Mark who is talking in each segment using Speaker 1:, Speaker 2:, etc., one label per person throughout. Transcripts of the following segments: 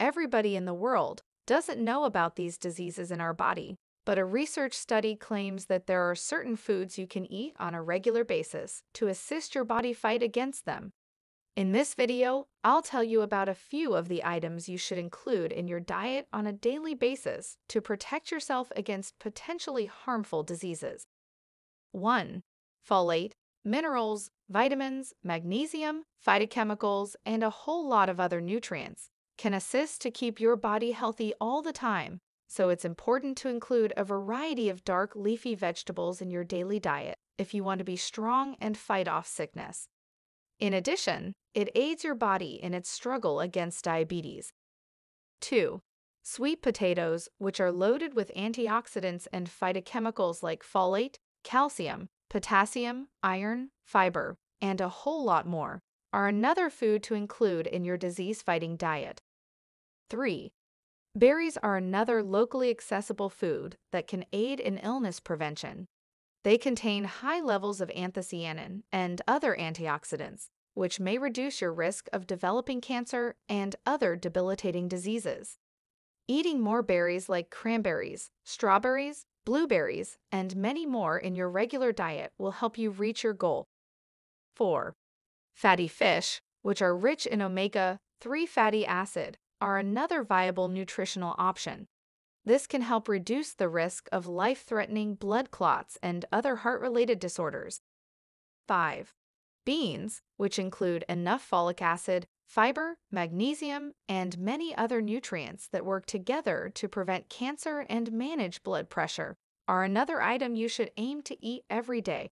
Speaker 1: everybody in the world doesn't know about these diseases in our body, but a research study claims that there are certain foods you can eat on a regular basis to assist your body fight against them. In this video, I'll tell you about a few of the items you should include in your diet on a daily basis to protect yourself against potentially harmful diseases. 1. Folate, minerals, vitamins, magnesium, phytochemicals, and a whole lot of other nutrients can assist to keep your body healthy all the time, so it's important to include a variety of dark leafy vegetables in your daily diet if you want to be strong and fight off sickness. In addition, it aids your body in its struggle against diabetes. 2. Sweet potatoes, which are loaded with antioxidants and phytochemicals like folate, calcium, potassium, iron, fiber, and a whole lot more, are another food to include in your disease fighting diet. 3. Berries are another locally accessible food that can aid in illness prevention. They contain high levels of anthocyanin and other antioxidants, which may reduce your risk of developing cancer and other debilitating diseases. Eating more berries like cranberries, strawberries, blueberries, and many more in your regular diet will help you reach your goal. 4. Fatty fish, which are rich in omega 3 fatty acid, are another viable nutritional option. This can help reduce the risk of life threatening blood clots and other heart related disorders. 5. Beans, which include enough folic acid, fiber, magnesium, and many other nutrients that work together to prevent cancer and manage blood pressure, are another item you should aim to eat every day.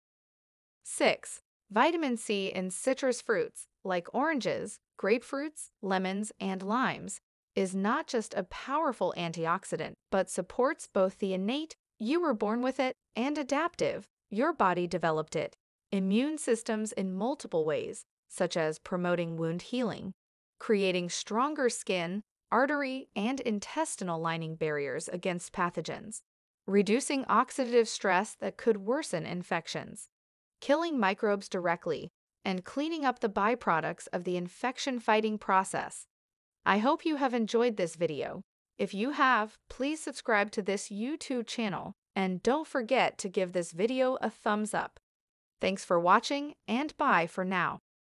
Speaker 1: 6. Vitamin C in citrus fruits, like oranges, grapefruits, lemons, and limes, is not just a powerful antioxidant, but supports both the innate, you were born with it, and adaptive, your body developed it, immune systems in multiple ways, such as promoting wound healing, creating stronger skin, artery, and intestinal lining barriers against pathogens, reducing oxidative stress that could worsen infections, killing microbes directly, and cleaning up the byproducts of the infection fighting process. I hope you have enjoyed this video. If you have, please subscribe to this YouTube channel and don't forget to give this video a thumbs up. Thanks for watching and bye for now.